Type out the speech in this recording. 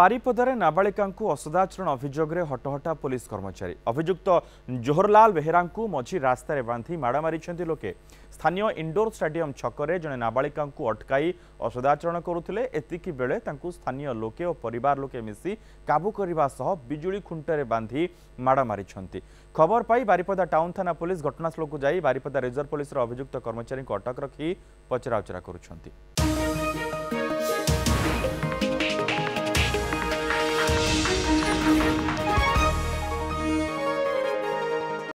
বারিপদার নাবাড়িকা অসদাচরণ অভিযোগে হটহটা পুলিশ কর্মচারী অভিযুক্ত জোহরলাল বেহরা মঝি রাস্তায় বাঁধি মাড় মারি লোকে স্থানীয় ইন্ডোর স্টাডিয়াম ছকরে জনে নাবাড়িকা অটকাই অসদাচরণ করুলে এতিকি বেড়ে তা স্থানীয় লোকে ও পরিবার লোকে মিশি কাবু করা সহ বিজুড়ি খুঁটে বাঁধি মাড় মারি খবর পাই বারিপদা টাউন থানা পুলিশ ঘটনাস্থলক যাই বারিপদা রিজর্ভ পুলিশের অভিযুক্ত কর্মচারী অটক রাখি পচরাউচরা করছেন